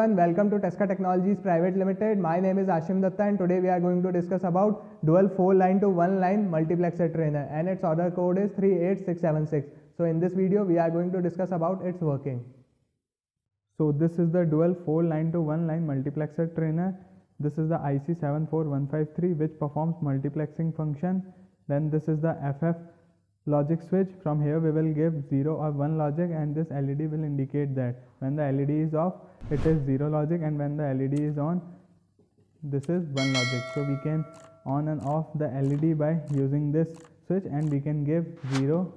everyone, welcome to Tesca Technologies Private Limited. My name is Ashim Datta and today we are going to discuss about dual 4 line to 1 line multiplexer trainer and its order code is 38676. So in this video we are going to discuss about its working. So this is the dual 4 line to 1 line multiplexer trainer. This is the IC74153 which performs multiplexing function. Then this is the FF logic switch. From here we will give 0 or 1 logic and this LED will indicate that. When the LED is off it is 0 logic and when the LED is on this is 1 logic. So we can on and off the LED by using this switch and we can give 0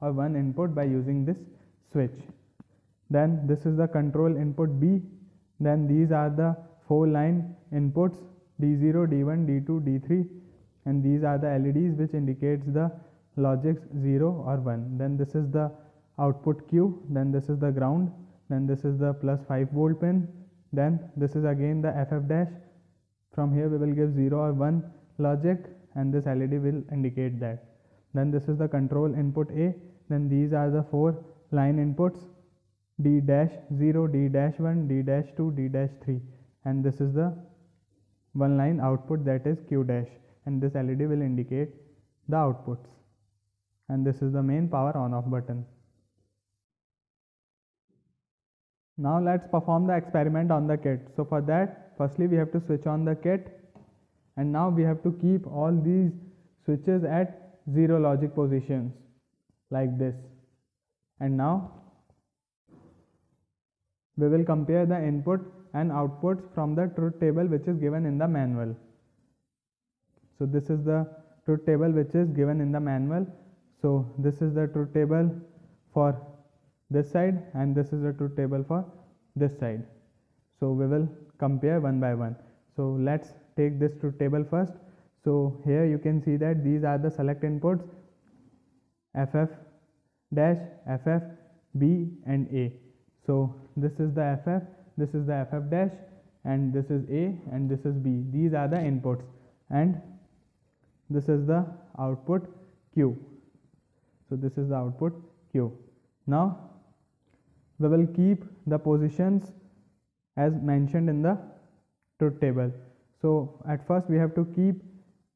or 1 input by using this switch. Then this is the control input B. Then these are the 4 line inputs D0 D1 D2 D3 and these are the LEDs which indicates the logics 0 or 1 then this is the output q then this is the ground then this is the plus 5 volt pin then this is again the ff dash. From here we will give 0 or 1 logic and this led will indicate that. Then this is the control input a then these are the four line inputs d dash 0 d dash 1 d dash 2 d dash 3 and this is the one line output that is q dash. And this led will indicate the outputs and this is the main power on off button. Now let's perform the experiment on the kit. So for that firstly we have to switch on the kit and now we have to keep all these switches at 0 logic positions like this and now we will compare the input and outputs from the truth table which is given in the manual. So this is the truth table which is given in the manual so this is the truth table for this side and this is the truth table for this side. So we will compare one by one. So let's take this truth table first. So here you can see that these are the select inputs ff dash ff b and a. So this is the ff this is the ff dash and this is a and this is b. These are the inputs and this is the output q so this is the output q. Now we will keep the positions as mentioned in the truth table. So at first we have to keep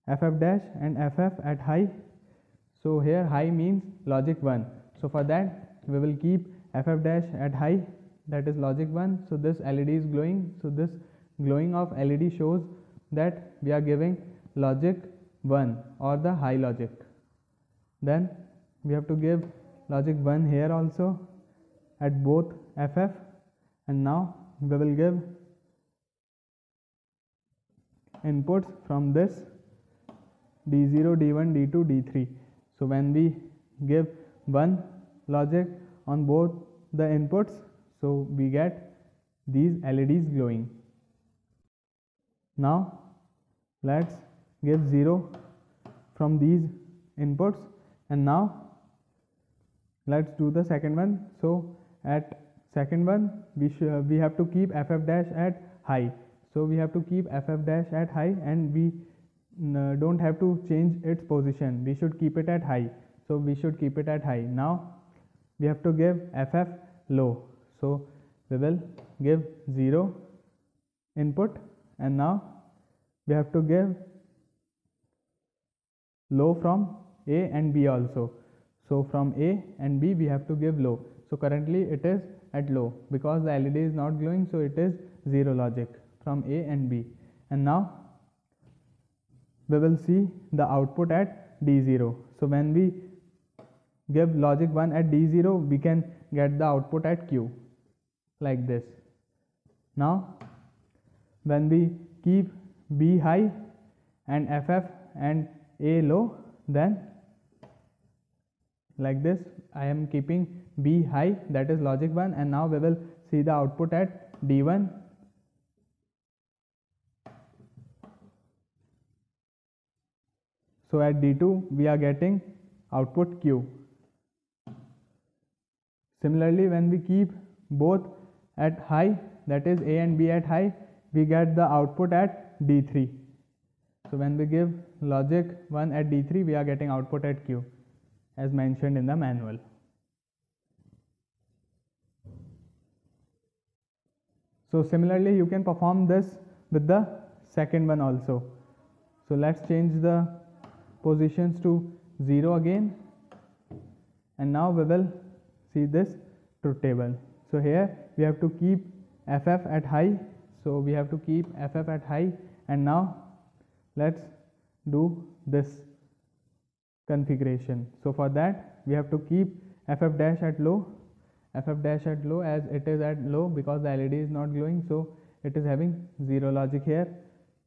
ff dash and ff at high. So here high means logic 1 so for that we will keep ff dash at high. That is logic 1 so this led is glowing. So this glowing of led shows that we are giving logic 1 or the high logic. Then we have to give logic 1 here also at both ff and now we will give inputs from this d0 d1 d2 d3 so when we give one logic on both the inputs so we get these LEDs glowing. Now let's give 0 from these inputs. And now let's do the second one. So at second one we should uh, we have to keep ff dash at high. So we have to keep ff dash at high and we uh, don't have to change its position. We should keep it at high. So we should keep it at high. Now we have to give ff low. So we will give 0 input and now we have to give low from a and b also so from A and B we have to give low. So currently it is at low because the LED is not glowing so it is 0 logic from A and B. And now we will see the output at D0. So when we give logic 1 at D0 we can get the output at Q like this. Now when we keep B high and FF and A low then like this. I am keeping B high that is logic 1 and now we will see the output at D1 so at D2 we are getting output Q. Similarly when we keep both at high that is A and B at high we get the output at D3 so when we give logic 1 at D3 we are getting output at Q as mentioned in the manual. So similarly you can perform this with the second one also. So let's change the positions to 0 again and now we will see this truth table. So here we have to keep ff at high so we have to keep ff at high and now let's do this configuration. So for that we have to keep ff dash at low ff dash at low as it is at low because the LED is not glowing so it is having 0 logic here.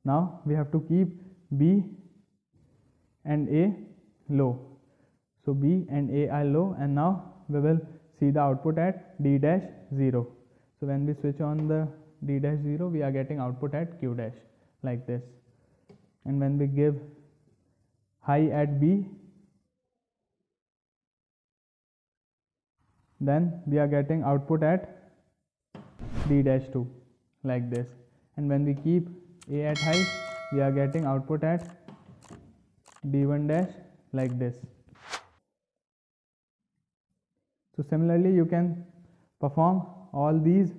Now we have to keep B and A low. So B and A are low and now we will see the output at D dash 0. So when we switch on the D dash 0 we are getting output at Q dash like this and when we give high at B then we are getting output at D dash 2 like this and when we keep A at high we are getting output at D1 dash like this. So similarly you can perform all these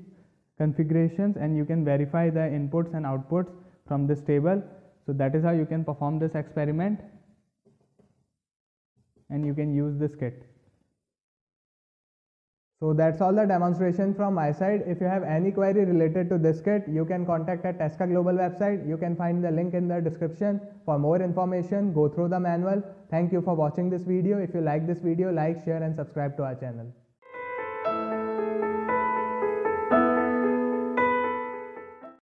configurations and you can verify the inputs and outputs from this table. So that is how you can perform this experiment and you can use this kit. So that's all the demonstration from my side. If you have any query related to this kit, you can contact at Tesca Global website. You can find the link in the description. For more information, go through the manual. Thank you for watching this video. If you like this video, like, share and subscribe to our channel.